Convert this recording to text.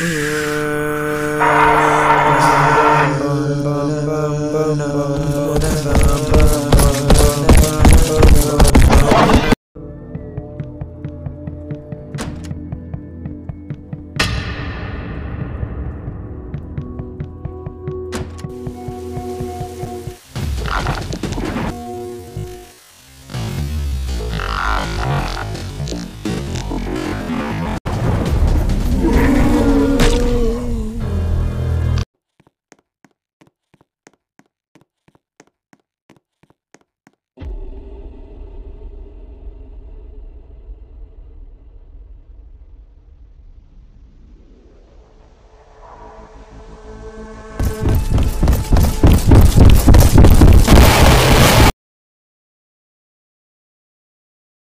Yeah.